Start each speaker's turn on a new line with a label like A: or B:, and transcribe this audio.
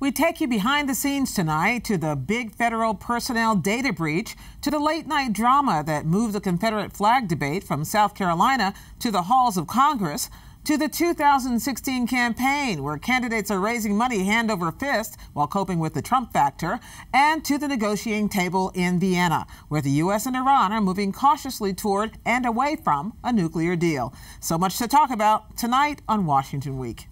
A: We take you behind the scenes tonight to the big federal personnel data breach, to the late night drama that moved the Confederate flag debate from South Carolina to the halls of Congress, to the 2016 campaign, where candidates are raising money hand over fist while coping with the Trump factor, and to the negotiating table in Vienna, where the U.S. and Iran are moving cautiously toward and away from a nuclear deal. So much to talk about tonight on Washington Week.